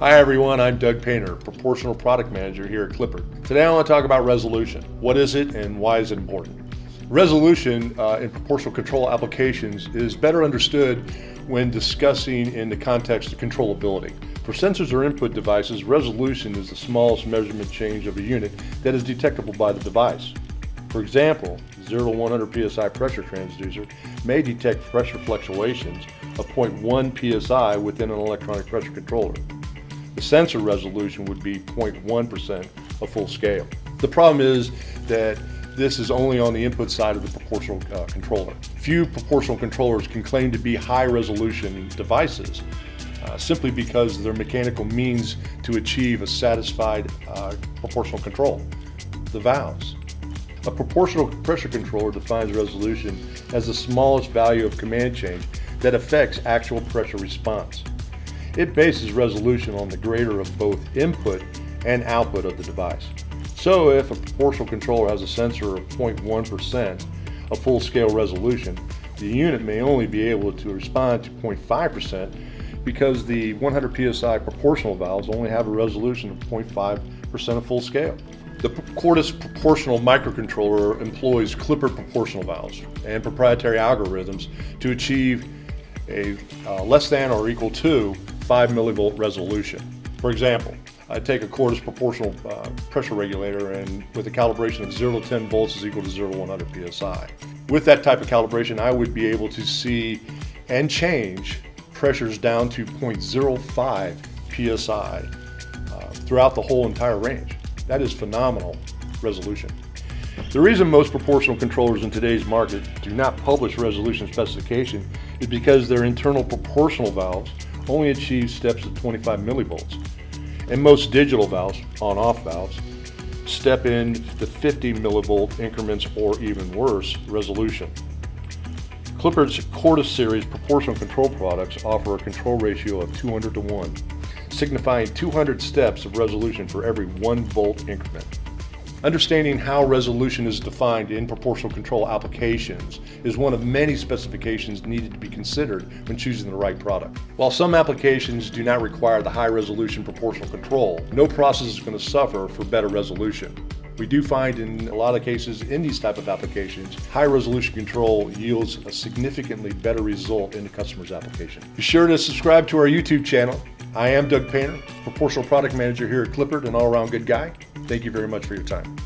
Hi everyone, I'm Doug Paynter, Proportional Product Manager here at Clippard. Today I want to talk about resolution. What is it and why is it important? Resolution uh, in proportional control applications is better understood when discussing in the context of controllability. For sensors or input devices, resolution is the smallest measurement change of a unit that is detectable by the device. For example, 0 to 100 psi pressure transducer may detect pressure fluctuations of 0.1 psi within an electronic pressure controller. The sensor resolution would be 0.1% of full scale. The problem is that this is only on the input side of the proportional uh, controller. Few proportional controllers can claim to be high resolution devices uh, simply because their mechanical means to achieve a satisfied uh, proportional control, the valves. A proportional pressure controller defines resolution as the smallest value of command change that affects actual pressure response. It bases resolution on the greater of both input and output of the device. So if a proportional controller has a sensor of 0.1% of full-scale resolution, the unit may only be able to respond to 0.5% because the 100 psi proportional valves only have a resolution of 0.5% of full scale. The Cordis proportional microcontroller employs Clippard proportional valves and proprietary algorithms to achieve a uh, less than or equal to 5 millivolt resolution. For example, I take a Cordis proportional uh, pressure regulator and with a calibration of 0 to 10 volts is equal to 0 to 100 psi. With that type of calibration, I would be able to see and change pressures down to 0.05 psi uh, throughout the whole entire range. That is phenomenal resolution. The reason most proportional controllers in today's market do not publish resolution specification is because their internal proportional valves only achieve steps of 25 millivolts. And most digital valves, on-off valves, step in to 50 millivolt increments or even worse resolution. Clippard's Cordis series proportional control products offer a control ratio of 200 to 1, signifying 200 steps of resolution for every 1 volt increment. Understanding how resolution is defined in proportional control applications is one of many specifications needed to be considered when choosing the right product. While some applications do not require the high resolution proportional control, no process is going to suffer for better resolution. We do find in a lot of cases in these type of applications, high resolution control yields a significantly better result in the customer's application. Be sure to subscribe to our YouTube channel. I am Doug Paynter, Proportional Product Manager here at Clippard, an all-around good guy. Thank you very much for your time.